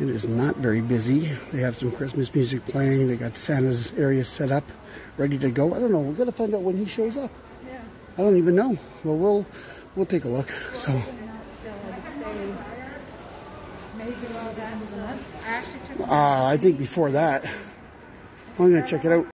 It is not very busy. They have some Christmas music playing. They got Santa's area set up, ready to go. I don't know. We're gonna find out when he shows up. Yeah. I don't even know. Well, we'll we'll take a look. So, Ah, uh, I think before that, I'm gonna check it out.